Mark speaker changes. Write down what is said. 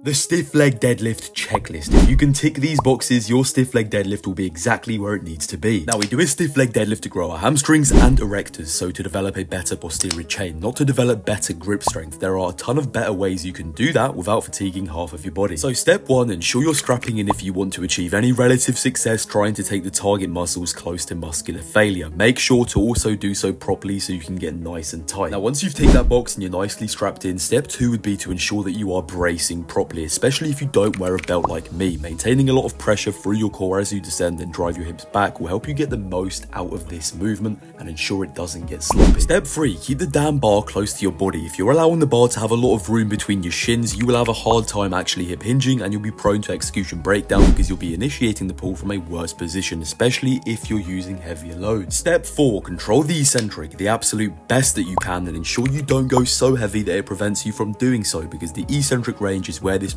Speaker 1: The stiff leg deadlift checklist. If you can tick these boxes, your stiff leg deadlift will be exactly where it needs to be. Now we do a stiff leg deadlift to grow our hamstrings and erectors, so to develop a better posterior chain, not to develop better grip strength. There are a ton of better ways you can do that without fatiguing half of your body. So step one, ensure you're strapping in if you want to achieve any relative success trying to take the target muscles close to muscular failure. Make sure to also do so properly so you can get nice and tight. Now once you've ticked that box and you're nicely strapped in, step two would be to ensure that you are bracing properly properly, especially if you don't wear a belt like me. Maintaining a lot of pressure through your core as you descend and drive your hips back will help you get the most out of this movement and ensure it doesn't get sloppy. Step 3. Keep the damn bar close to your body. If you're allowing the bar to have a lot of room between your shins, you will have a hard time actually hip hinging and you'll be prone to execution breakdown because you'll be initiating the pull from a worse position, especially if you're using heavier loads. Step 4. Control the eccentric, the absolute best that you can and ensure you don't go so heavy that it prevents you from doing so because the eccentric range is where